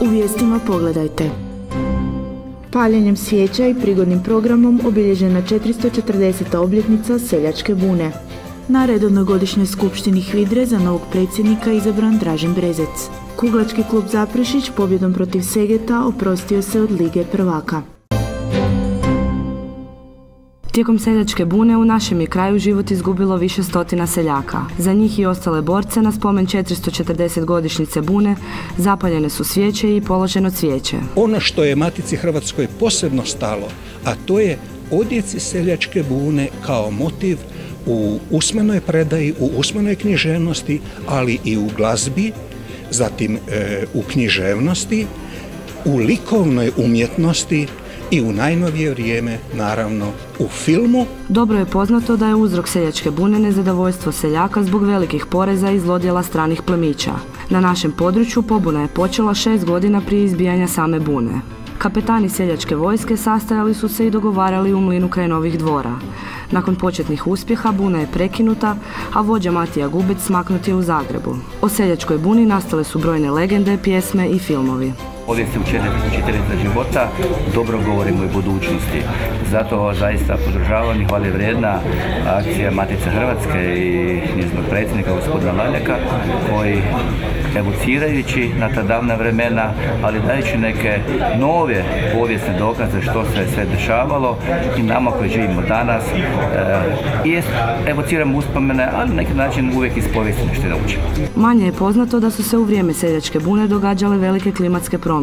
U vijestima pogledajte. Paljenjem svijeća i prigodnim programom obilježena 440. obljetnica Seljačke bune. Na redovnoj godišnjoj skupštini Hvidre za novog predsjednika izabran Dražen Brezec. Kuglački klub Zaprešić pobjedom protiv Segeta oprostio se od Lige prvaka. Tijekom seljačke bune u našem je kraju život izgubilo više stotina seljaka. Za njih i ostale borce na spomen 440 godišnjice bune zapaljene su svijeće i položeno cvijeće. Ono što je Matici Hrvatskoj posebno stalo, a to je odjeci seljačke bune kao motiv u usmenoj predaji, u usmenoj književnosti, ali i u glazbi, zatim e, u književnosti, u likovnoj umjetnosti i u najnovije vrijeme, naravno, u filmu. Dobro je poznato da je uzrok seljačke bune nezadovoljstvo seljaka zbog velikih poreza i zlodjela stranih plemića. Na našem području pobuna je počela šest godina prije izbijanja same bune. Kapetani seljačke vojske sastajali su se i dogovarali u mlinu kraj novih dvora. Nakon početnih uspjeha buna je prekinuta, a vođa Matija Gubec smaknut je u Zagrebu. O seljačkoj buni nastale su brojne legende, pjesme i filmovi povijesti učiteljica života, dobro govorimo i budućnosti. Zato zaista podržavam i hvali vrijedna akcija Matice Hrvatske i njezinog predsjednika gospodina Laljaka koji evocirajući na ta davna vremena, ali dajući neke nove povijesne dokaze što se sve dešavalo i nama koji živimo danas e, i evociramo uspomene, ali na neki način uvijek iz povijesti nešto naučimo. Manje je poznato da su se u vrijeme seljačke bune događale velike klimatske promjene.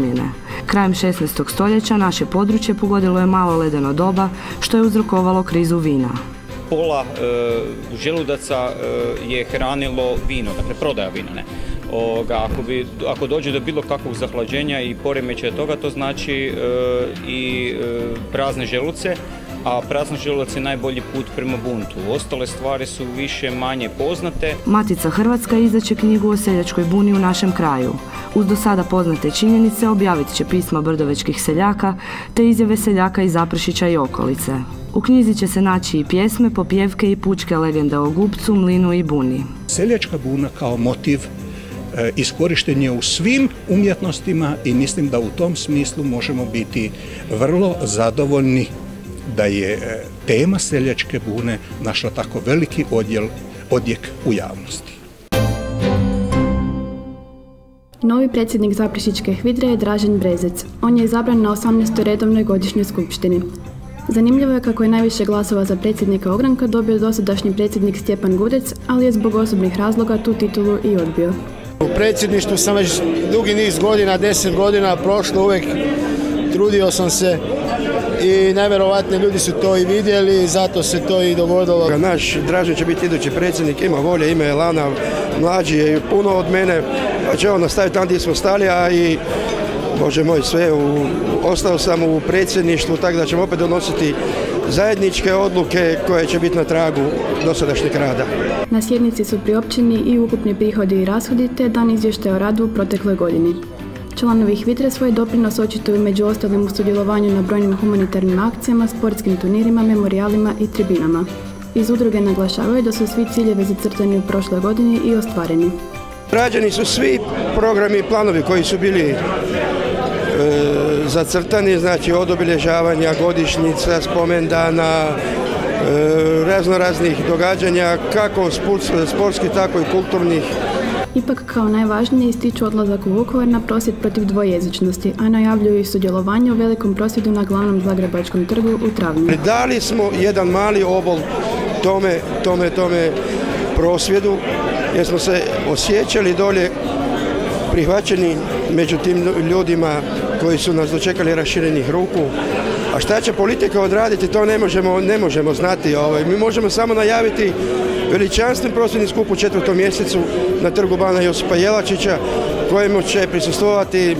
Krajem 16. stoljeća naše područje pogodilo je malo ledeno doba što je uzrokovalo krizu vina pola e, želudaca e, je hranilo vino, dakle prodaja vina. Ne? ako, bi, ako dođe do bilo kakvog zahlađenja i poremećaja toga, to znači e, i e, prazne želuce, a prazna želudac je najbolji put prema buntu. Ostale stvari su više manje poznate. Matica Hrvatska izdaće knjigu o seljačkoj buni u našem kraju. Uz do sada poznate činjenice objavit će pisma brdovečkih seljaka te izjave seljaka iz Zapršića i okolice. U knjizi će se naći i pjesme, popjevke i pučke legende o gupcu, mlinu i buni. Seljačka buna kao motiv E, iskorišten je u svim umjetnostima i mislim da u tom smislu možemo biti vrlo zadovoljni da je e, tema seljačke bune našla tako veliki odjel, odjek u javnosti. Novi predsjednik Zaprešićke Hvidre je Dražen Brezec. On je izabran na 18. redovnoj godišnjoj skupštini. Zanimljivo je kako je najviše glasova za predsjednika ogranka dobio dosadašnji predsjednik Stjepan Gudec, ali je zbog osobnih razloga tu titulu i odbio. U predsjedništvu sam već dugi niz godina, deset godina prošlo, uvijek trudio sam se i najvjerovatnije ljudi su to i vidjeli i zato se to i dogodilo. Naš Dražen će biti idući predsjednik, ima volje, ima Elana, mlađi je puno od mene, pa će on nastaviti tamo gdje smo stali, a i Bože moj, sve, u, ostao sam u predsjedništvu, tako da ćemo opet donositi zajedničke odluke koje će biti na tragu dosadašnjeg rada. Na sjednici su priopćeni i ukupni prihodi i rashodi te dan izvještaj o radu u protekloj godini. Članovi Hvitre svoj doprinos očituju među ostalim u sudjelovanju na brojnim humanitarnim akcijama, sportskim turnirima, memorialima i tribinama. Iz udruge naglašavaju da su svi ciljevi zacrtani u prošloj godini i ostvareni. Rađeni su svi programi i planovi koji su bili E, zacrtani, znači od obilježavanja godišnjica, spomendana, e, razno raznih događanja, kako sportskih, tako i kulturnih. Ipak kao najvažnije ističu odlazak u Vukovar na prosvjed protiv dvojezičnosti, a najavljuju i sudjelovanje u velikom prosvjedu na glavnom Zagrebačkom trgu u travnju. Dali smo jedan mali obol tome, tome, tome prosvjedu, jer smo se osjećali dolje prihvaćeni među tim ljudima koji su nas dočekali raširenih ruku. A šta će politika odraditi, to ne možemo, ne možemo znati. Ovaj. Mi možemo samo najaviti veličanstven prosvjedni skup u četvrtom mjesecu na trgu Bana Josipa Jelačića kojemu će prisustvovati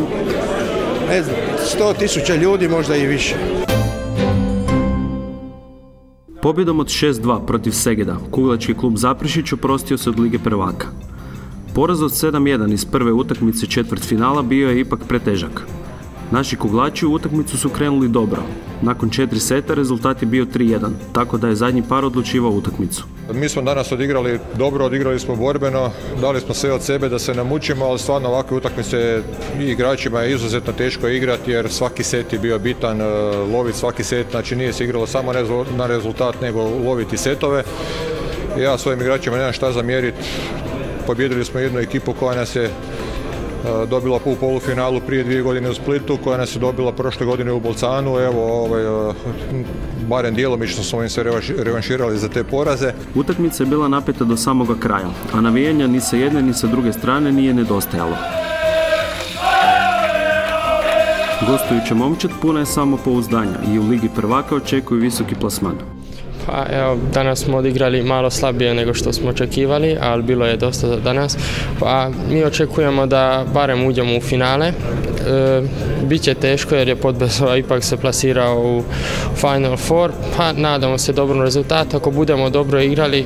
ne znam, 100 tisuća ljudi, možda i više. Pobjedom od 6-2 protiv Segeda, Kuglački klub Zaprišić oprostio se od Lige prvaka. Poraz od 7-1 iz prve utakmice četvrt finala bio je ipak pretežak. Naši kuglači u utakmicu su krenuli dobro. Nakon četiri seta rezultat je bio 3-1, tako da je zadnji par odlučivao utakmicu. Mi smo danas odigrali dobro, odigrali smo borbeno, dali smo sve od sebe da se namučimo, ali stvarno ovakve utakmice igračima je izuzetno teško igrati jer svaki set je bio bitan, e, loviti svaki set, znači nije se igralo samo na rezultat nego loviti setove. Ja svojim igračima nemam šta zamjeriti, pobjedili smo jednu ekipu koja nas je E, dobila u polufinalu prije dvije godine u Splitu, koja nas je dobila prošle godine u Bolcanu. Evo, ovaj, e, barem djelomično smo im se revanširali za te poraze. Utakmica je bila napeta do samoga kraja, a navijanja ni sa jedne ni sa druge strane nije nedostajalo. Gostujuća momčad puna je samopouzdanja i u Ligi prvaka očekuju visoki plasman. Pa evo, danas smo odigrali malo slabije nego što smo očekivali, ali bilo je dosta za danas. Pa mi očekujemo da barem uđemo u finale. E, Biće teško jer je Podbezova ipak se plasirao u Final Four, pa nadamo se dobrom rezultatu. Ako budemo dobro igrali,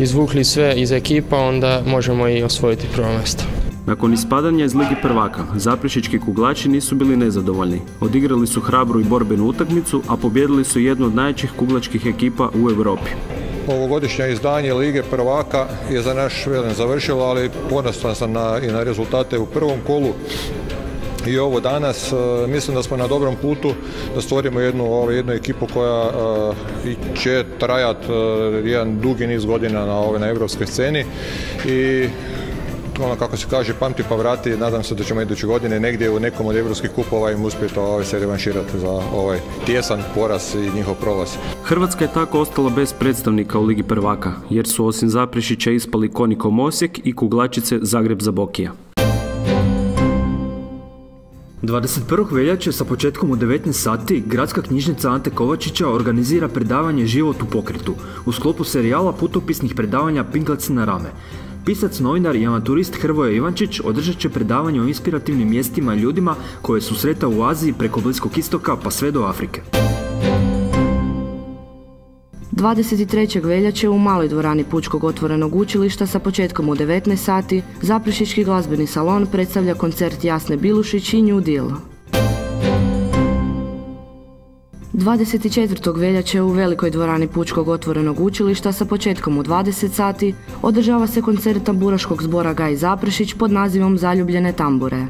izvukli sve iz ekipa, onda možemo i osvojiti prvo mjesto. Nakon ispadanja iz Ligi prvaka, zaprišički kuglači nisu bili nezadovoljni. Odigrali su hrabru i borbenu utakmicu, a pobjedili su jednu od najjačih kuglačkih ekipa u Europi. Ovogodišnje izdanje Lige prvaka je za naš velim završilo, ali ponosan sam na, i na rezultate u prvom kolu i ovo danas. E, mislim da smo na dobrom putu da stvorimo jednu, ovaj, jednu ekipu koja e, će trajat e, jedan dugi niz godina na, ove, na evropskoj sceni i ono kako se kaže, pamti pa vrati, nadam se da ćemo iduće godine negdje u nekom od evropskih kupova im uspjeti ovaj, se revanširati za ovaj tjesan poraz i njihov prolaz. Hrvatska je tako ostala bez predstavnika u Ligi prvaka, jer su osim Zaprešića ispali Konikom Osijek i Kuglačice Zagreb za Bokija. 21. veljače sa početkom u 19 sati Gradska knjižnica Ante Kovačića organizira predavanje Život u pokretu u sklopu serijala putopisnih predavanja Pinklac na rame. Pisac, novinar i amaturist Hrvoje Ivančić održat će predavanje o inspirativnim mjestima i ljudima koje su sreta u Aziji preko Bliskog istoka pa sve do Afrike. 23. veljače u maloj dvorani Pučkog otvorenog učilišta sa početkom u 19 sati Zaprešički glazbeni salon predstavlja koncert Jasne Bilušić i New Deal. 24. veljače u velikoj dvorani Pučkog otvorenog učilišta sa početkom u 20 sati održava se koncert tamburaškog zbora Gaj Zaprešić pod nazivom Zaljubljene tambure.